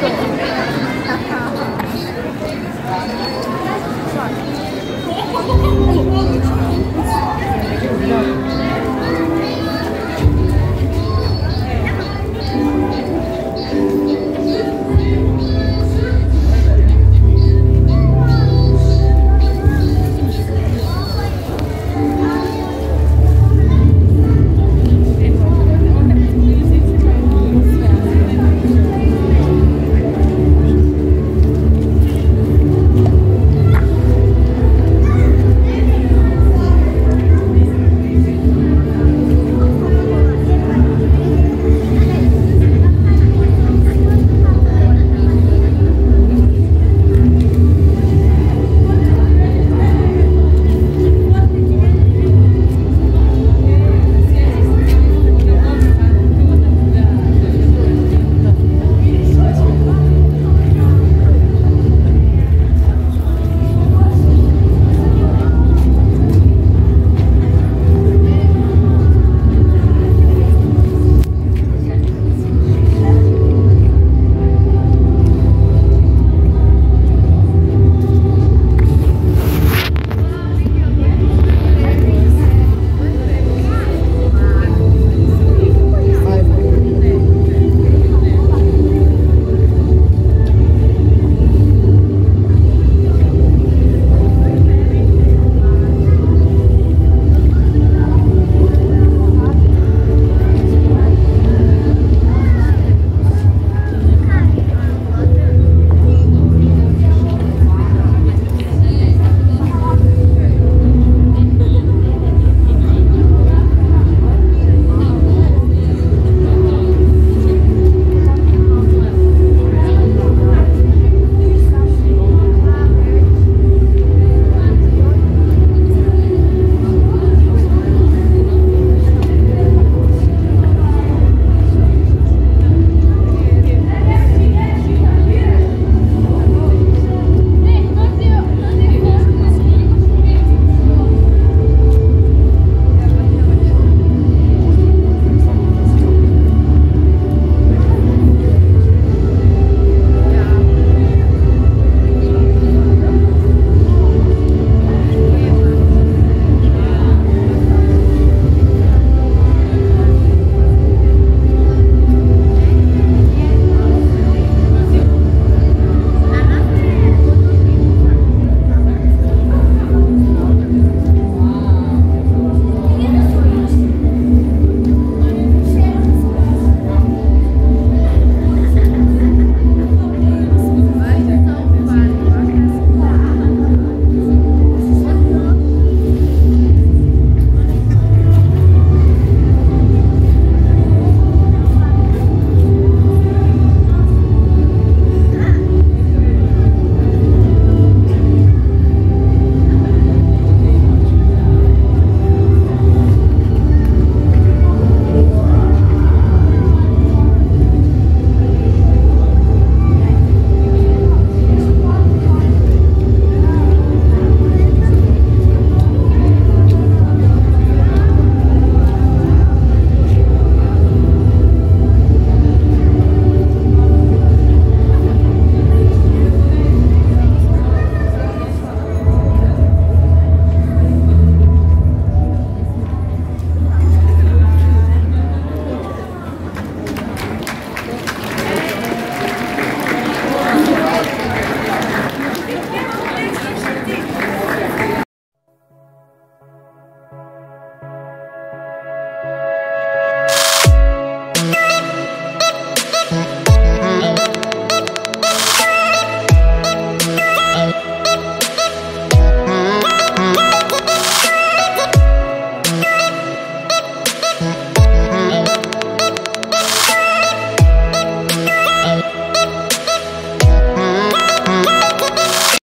Very cool.